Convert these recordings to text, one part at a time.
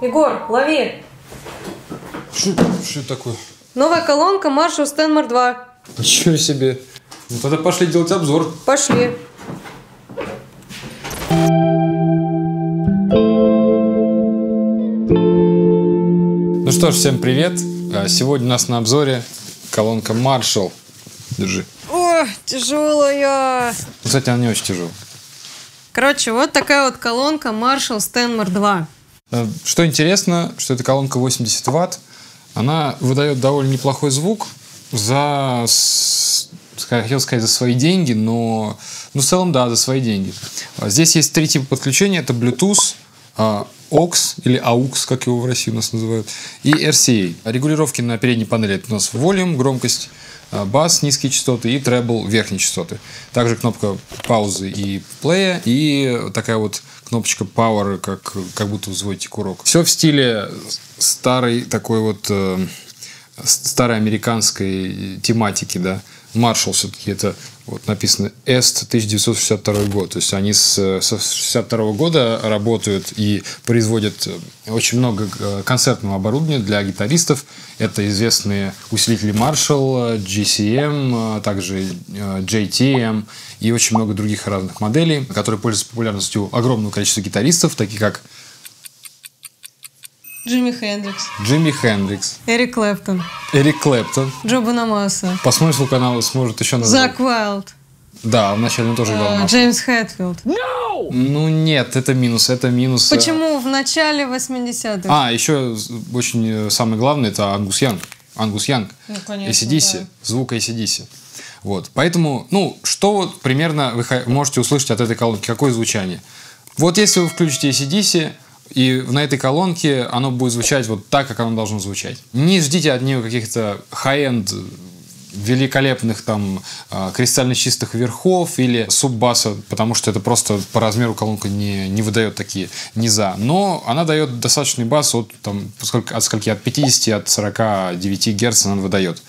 Егор, лови. Что, что такое? Новая колонка Marshall Stanmore 2. Ничего себе. Ну тогда пошли делать обзор. Пошли. Ну что ж, всем привет. А, Сегодня у нас на обзоре колонка Marshall. Держи. О, тяжелая. Ну, Кстати, она не очень тяжелая. Короче, вот такая вот колонка Marshall Stanmore 2. Э, Что интересно, что эта колонка 80 ватт, она выдает довольно неплохой звук за, хотел сказать, за свои деньги, но ну, в целом, да, за свои деньги. А Здесь есть три типа подключения. Это Bluetooth, а, AUX или AUX, как его в России у нас называют, и RCA. Регулировки на передней панели это у нас volume, громкость, бас, низкие частоты и treble, верхние частоты. Также кнопка паузы и плея, и такая вот кнопочка power, как, как будто взводите курок. Все в стиле старой такой вот э, старой американской тематики, да. Marshall все-таки это вот написано Est 1962 год. То есть они с, с 62 года работают и производят э, очень много э, концертного оборудования для гитаристов. Это известные усилители Marshall, э, GCM, э, также э, JTM и очень много других разных моделей, которые пользуются популярностью огромного количества гитаристов, такие как Джимми Хендрикс, Джимми Хендрикс, Эрик Клэптон, Эрик Клэптон. Джо Бонамасса, Посмотрим, сколько она сможет еще назвать. Зак Уайлд, Да, вначале он тоже играл Marshall. Джеймс Хэтфилд. Ну нет, это минус, это минус. э. Почему в начале 80-х? А, еще очень э, самое главное, это Ангус Янг. Ангус Янг. Ну, конечно, ACDC, да. звук ACDC. Вот, поэтому, ну, что вот примерно вы можете услышать от этой колонки, какое звучание? Вот если вы включите ACDC, и на этой колонке оно будет звучать вот так, как оно должно звучать. Не ждите от нее каких-то high-end великолепных там э, кристально чистых верхов или суббаса, потому что это просто по размеру колонка не, не выдает такие низа. Но она дает достаточный бас от, там, от скольки? От 50, от 49 герц она выдает.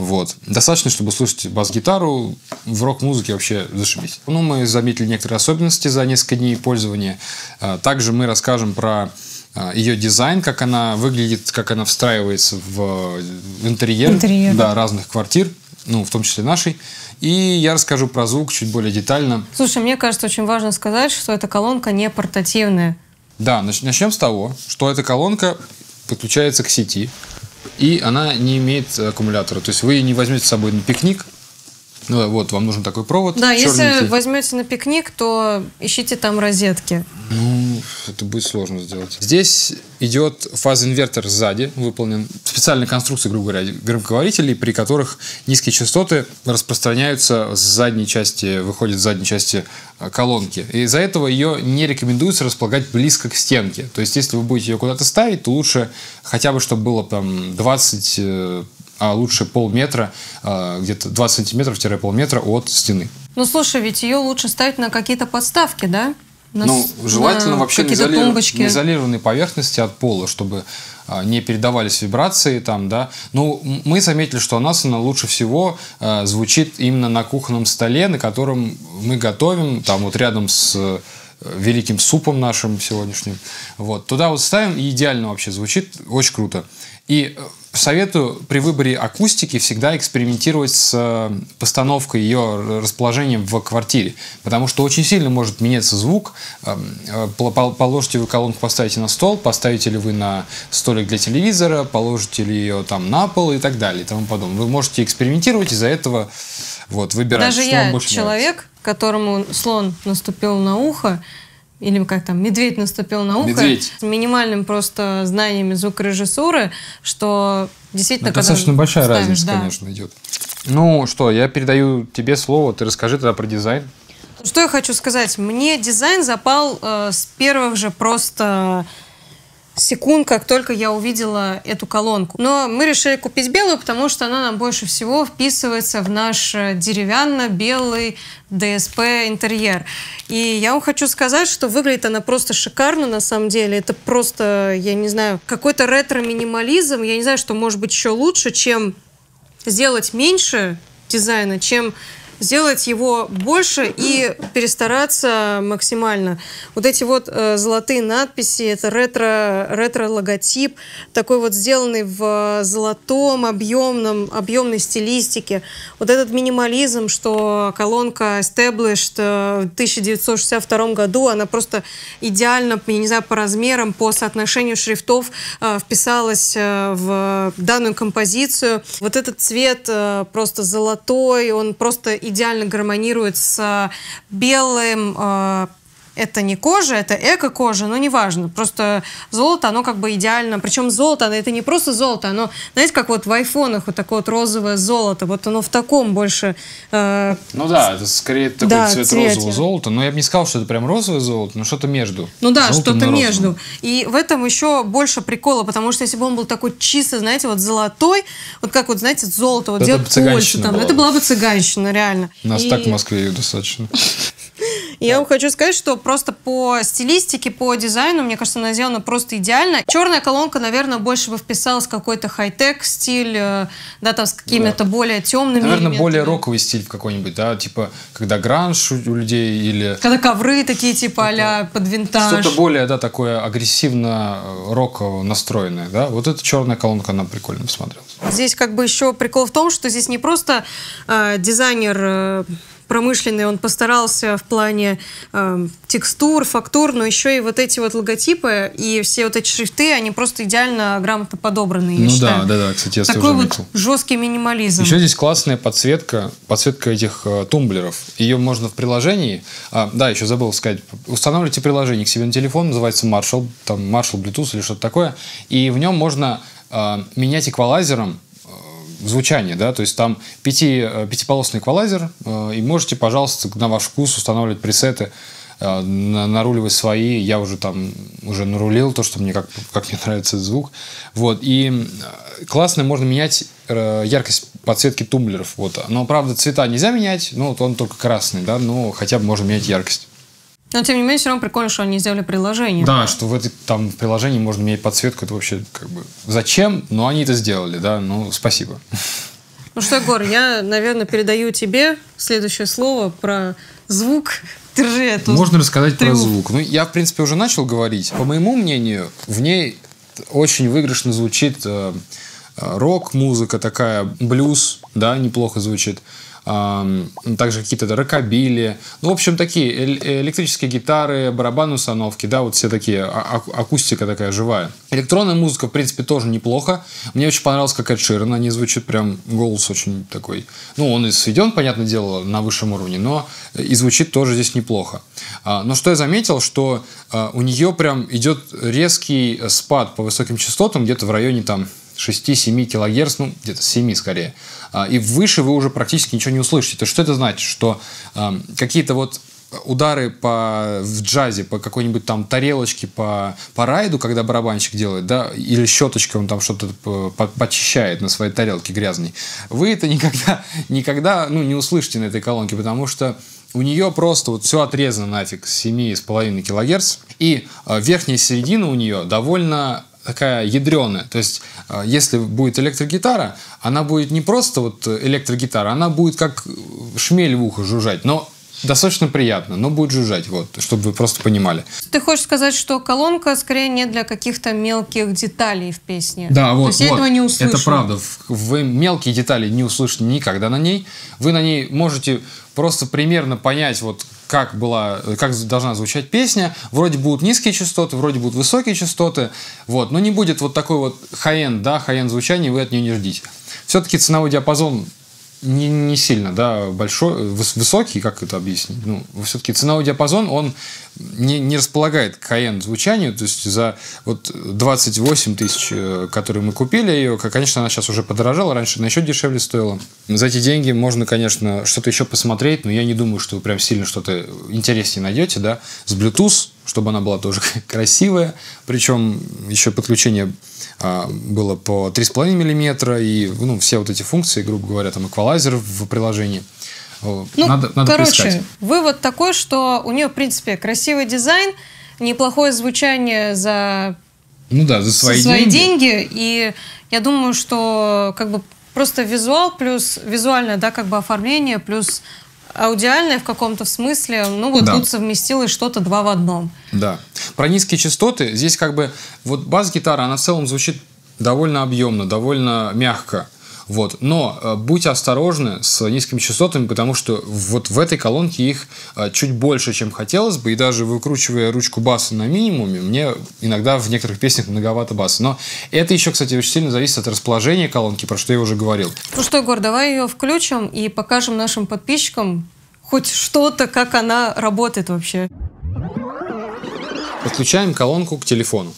Вот. Достаточно, чтобы слушать бас-гитару. В рок-музыке вообще зашибись. Ну, мы заметили некоторые особенности за несколько дней пользования. А, Также мы расскажем про а, ее дизайн, как она выглядит, как она встраивается в интерьер, Интерьер. Да, разных квартир, ну, в том числе нашей. И я расскажу про звук чуть более детально. Слушай, мне кажется, очень важно сказать, что эта колонка не портативная. Да, нач- начнем с того, что эта колонка подключается к сети, и она не имеет аккумулятора. То есть вы не возьмете с собой на пикник, ну, вот, вам нужен такой провод. Да, если черненький. возьмете на пикник, то ищите там розетки. Ну, это будет сложно сделать. Здесь идет фазоинвертор сзади, выполнен специальной конструкцией, грубо говоря, громкоговорителей, при которых низкие частоты распространяются с задней части, выходят с задней части э, колонки. И из-за этого ее не рекомендуется располагать близко к стенке. То есть, если вы будете ее куда-то ставить, то лучше хотя бы, чтобы было там 20 э, а лучше полметра, э, где-то 20 сантиметров-полметра от стены. Ну, слушай, ведь ее лучше ставить на какие-то подставки, да? На Ну, желательно на вообще на, какие-то изоли- изолированной поверхности от пола, чтобы а, не передавались вибрации там, да. Ну, мы заметили, что у нас она лучше всего а, звучит именно на кухонном столе, на котором мы готовим, там вот рядом с э, великим супом нашим сегодняшним. Вот. Туда вот ставим, и идеально вообще звучит, очень круто. И э, советую при выборе акустики всегда экспериментировать с э, постановкой ее расположением в квартире, потому что очень сильно может меняться звук. Эм, э, пол- пол- Положите вы колонку, поставите на стол, поставите ли вы на столик для телевизора, положите ли ее там на пол и так далее и тому подобное. Вы можете экспериментировать, из-за этого вот, выбирать, Даже что вам я больше человек, которому слон наступил на ухо, или как там, медведь наступил на ухо, Медведь. с минимальным просто знаниями звукорежиссуры, что действительно... Ну, достаточно большая ставишь, разница, да. конечно, идет. Ну что, я передаю тебе слово, ты расскажи тогда про дизайн. Что я хочу сказать? Мне дизайн запал э, с первых же просто секунд, как только я увидела эту колонку. Но мы решили купить белую, потому что она нам больше всего вписывается в наш э, деревянно-белый ДСП интерьер. И я вам хочу сказать, что выглядит она просто шикарно на самом деле. Это просто, я не знаю, какой-то ретро-минимализм. Я не знаю, что может быть еще лучше, чем сделать меньше дизайна, чем сделать его больше и перестараться максимально. Вот эти вот э, золотые надписи, это ретро, ретро-логотип, такой вот сделанный в золотом, объемном, объемной стилистике. Вот этот минимализм, что колонка established э, в 1962 году, она просто идеально, я не знаю, по размерам, по соотношению шрифтов э, вписалась э, в данную композицию. Вот этот цвет э, просто золотой, он просто идеально гармонирует с белым э, это не кожа, это эко-кожа, но неважно. Просто золото, оно как бы идеально. Причем золото, это не просто золото, оно, знаете, как вот в айфонах вот такое вот розовое золото. Вот оно в таком больше... Э, ну да, это скорее такой да, цвет цвете. розового золота. Но я бы не сказал, что это прям розовое золото, но что-то между. Ну да, что-то между. И в этом еще больше прикола, потому что если бы он был такой чисто, знаете, вот золотой, вот как вот, знаете, золото, вот это делать кольца там, это была бы цыганщина, реально. У нас и... так в Москве Я вам хочу сказать, что просто по стилистике, по дизайну, мне кажется, она сделана просто идеально. Черная колонка, наверное, больше бы вписалась в какой-то хай-тек стиль, э, да, там с какими-то да. более темными Наверное, элементами. более роковый стиль какой-нибудь, да, типа, когда гранж у людей или... Когда ковры такие, типа, а под винтаж. Что-то более, да, такое агрессивно э, роково настроенное, да. Вот эта черная колонка, она прикольно посмотрелась. Здесь как бы еще прикол в том, что здесь не просто э, дизайнер э, промышленный, он постарался в плане э, текстур, фактур, но еще и вот эти вот логотипы и все вот эти шрифты, они просто идеально грамотно подобраны, я Ну считаю. да, да, да, кстати, я Такой вот заметил. жесткий минимализм. Еще здесь классная подсветка, подсветка этих э, тумблеров. Ее можно в приложении, а, да, еще забыл сказать, устанавливайте приложение к себе на телефон, называется Marshall, там Marshall Bluetooth или что-то такое, и в нем можно э, менять эквалайзером звучание, да, то есть там пяти, э, пятиполосный эквалайзер, э, и можете, пожалуйста, на ваш вкус устанавливать пресеты, э, наруливать свои, я уже там уже нарулил то, что мне как, как мне нравится этот звук, вот, и классно можно менять яркость подсветки тумблеров, вот, но, правда, цвета нельзя менять, ну, вот он только красный, да, но хотя бы можно менять яркость. Но, тем не менее, все равно прикольно, что они сделали приложение. Да, что в этой там приложении можно менять подсветку. Это вообще как бы зачем? Но они это сделали, да. Ну, спасибо. Ну что, Егор, я, наверное, передаю тебе следующее слово про звук. Держи эту Можно рассказать тревогу. про звук. Ну, я, в принципе, уже начал говорить. По моему мнению, в ней очень выигрышно звучит э, э рок-музыка такая, блюз, да, неплохо звучит также какие-то рокобили, ну, в общем, такие электрические гитары, барабанные установки, да, вот все такие, а, а, акустика такая живая. Электронная музыка, в принципе, тоже неплохо. Мне очень понравилось, как Эд Ширен, они звучат прям, голос очень такой, ну, он и сведен, понятное дело, на высшем уровне, но и звучит тоже здесь неплохо. А, но что я заметил, что у нее прям идет резкий спад по высоким частотам, где-то в районе там 6-7 килогерц, ну, где-то 7 скорее. А, и выше вы уже практически ничего не услышите. То есть, что это значит? Что э, какие-то вот удары по, в джазе по какой-нибудь там тарелочке по, по райду, когда барабанщик делает, да, или щеточкой он там что-то почищает на своей тарелке грязной, вы это никогда, никогда ну, не услышите на этой колонке, потому что у нее просто вот все отрезано нафиг с 7,5 кГц, и э, верхняя середина у нее довольно такая ядреная. То есть, э, если будет электрогитара, она будет не просто вот электрогитара, она будет как шмель в ухо жужжать. Но достаточно приятно, но будет жужжать, вот, чтобы вы просто понимали. Ты хочешь сказать, что колонка скорее не для каких-то мелких деталей в песне? Да, вот. То есть вот, я этого не услышу. Это правда. Вы мелкие детали не услышите никогда на ней. Вы на ней можете просто примерно понять, вот как была, как должна звучать песня. Вроде будут низкие частоты, вроде будут высокие частоты, вот, но не будет вот такой вот high-end, да, high-end звучания, вы от нее не ждите. Все-таки ценовой диапазон не, не сильно, да, большой, высокий, как это объяснить? Ну, все-таки ценовой диапазон, он не, не располагает к high звучанию, то есть за вот 28 тысяч, э, которые мы купили ее, конечно, она сейчас уже подорожала, раньше она еще дешевле стоила. За эти деньги можно, конечно, что-то еще посмотреть, но я не думаю, что вы прям сильно что-то интереснее найдете, да, с Bluetooth, чтобы она была тоже красивая, причем еще подключение а, было по 3,5 мм, и ну, все вот эти функции, грубо говоря, там эквалайзер в приложении. Ну, надо, надо короче, поискать. вывод такой, что у нее, в принципе, красивый дизайн, неплохое звучание за, ну да, за свои, за свои деньги. деньги. И я думаю, что как бы просто визуал плюс визуальное, да, как бы оформление плюс аудиальная в каком-то смысле. Ну, вот Да. тут совместилось что-то два в одном. Да. Про низкие частоты здесь как бы вот бас-гитара, она в целом звучит довольно объемно, довольно мягко. Вот. Но э, будьте осторожны с низкими частотами, потому что вот в этой колонке их э, чуть больше, чем хотелось бы, и даже выкручивая ручку баса на минимуме, мне иногда в некоторых песнях многовато баса. Но это еще, кстати, очень сильно зависит от расположения колонки, про что я уже говорил. Ну что, Егор, давай ее включим и покажем нашим подписчикам хоть что-то, как она работает вообще. Подключаем колонку к телефону.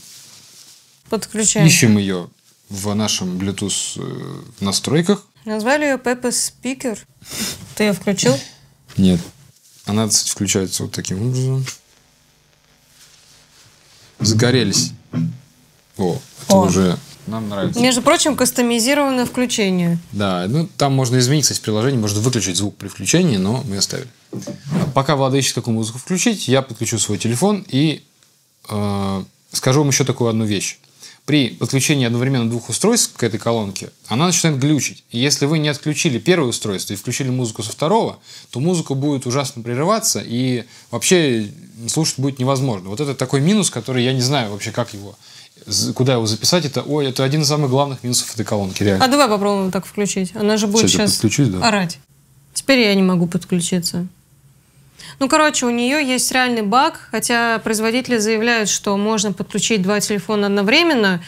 Подключаем. Ищем ее в нашем Bluetooth э, настройках. Назвали ее Peppa Speaker. Ты ее включил? Нет. Она, кстати, включается вот таким образом. Загорелись. О, это О. уже нам нравится. Между прочим, кастомизированное включение. Да, ну там можно изменить, кстати, приложение, можно выключить звук при включении, но мы оставили. Пока Влада ищет, какую музыку включить, я подключу свой телефон и э, скажу вам еще такую одну вещь. При подключении одновременно двух устройств к этой колонке, она начинает глючить. И если вы не отключили первое устройство и включили музыку со второго, то музыка будет ужасно прерываться и вообще слушать будет невозможно. Вот это такой минус, который я не знаю вообще, как его, куда его записать. Это, ой, это один из самых главных минусов этой колонки, реально. А давай попробуем так включить. Она же будет Сейчас сейчас да. орать. Теперь я не могу подключиться. Ну, короче, у нее есть реальный баг, хотя производители заявляют, что можно подключить два телефона одновременно.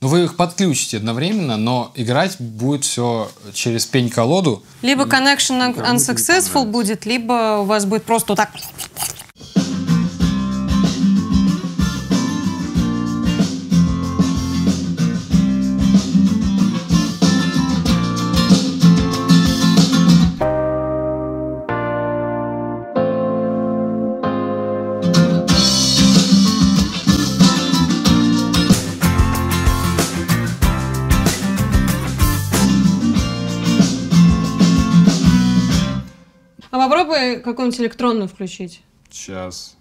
Ну, вы их подключите одновременно, но играть будет все через пень-колоду. Либо connection unsuccessful будет, либо у вас будет просто вот так. Какую-нибудь электронную включить. Сейчас.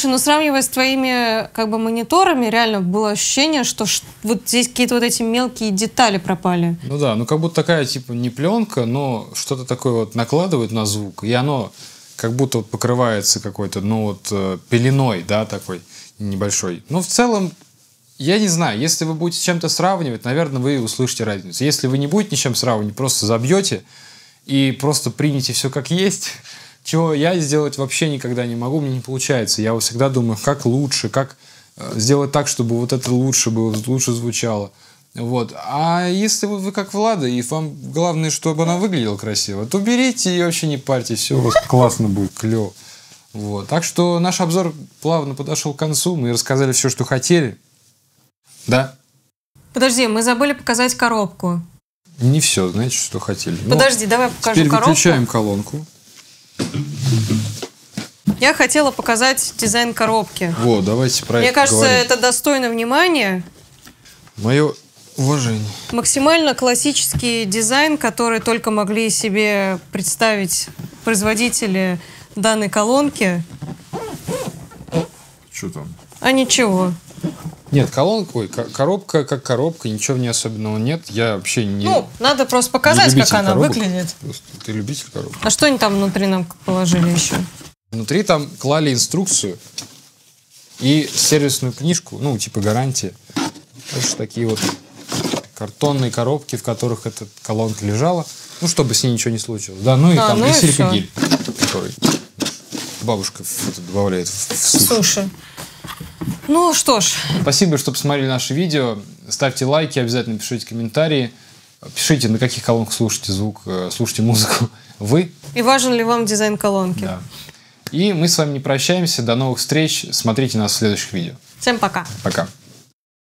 Слушай, ну сравнивая с твоими как бы мониторами, реально было ощущение, что вот здесь какие-то вот эти мелкие детали пропали. Ну да, ну как будто такая, типа, не пленка, но что-то такое вот накладывают на звук, и оно как будто вот покрывается какой-то, ну вот, э, пеленой, да, такой небольшой. Но в целом, я не знаю, если вы будете чем-то сравнивать, наверное, вы услышите разницу. Если вы не будете ни с чем сравнивать, просто забьете и просто примите все как есть, чего я сделать вообще никогда не могу, мне не получается. Я всегда думаю, как лучше, как э, сделать так, чтобы вот это лучше было, лучше звучало. Вот. А если вы, вы как Влада, и вам главное, чтобы она выглядела красиво, то берите и вообще не парьтесь, все у вас классно будет, клево. Вот. Так что наш обзор плавно подошел к концу, мы рассказали все, что хотели. Да? Подожди, мы забыли показать коробку. Не все, знаете, что хотели. Ну, Подожди, давай покажу Теперь коробку. выключаем колонку. Я хотела показать дизайн коробки. Вот, давайте про Мне это кажется, поговорим. это достойно внимания. Мое уважение. Максимально классический дизайн, который только могли себе представить производители данной колонки. Что там? А ничего. Нет, колонка, ой, ко- коробка как коробка, ничего в ней особенного нет. Я вообще не, Ну, надо просто показать, как она коробок. выглядит. Просто ты любитель коробок. А что они там внутри нам положили еще? Внутри там клали инструкцию и сервисную книжку, ну, типа гарантия. Дальше такие вот картонные коробки, в которых эта колонка лежала, ну, чтобы с ней ничего не случилось. Да, ну и А, там ну и силикогель, который бабушка это добавляет в, в суш. Суши. Ну что ж, Спасибо, что посмотрели наше видео. Ставьте лайки, обязательно пишите комментарии. Пишите, на каких колонках слушаете звук, э, слушаете музыку вы. и важен ли вам дизайн колонки? Да. И мы с вами не прощаемся. До новых встреч. Смотрите нас в следующих видео. Всем пока. Пока.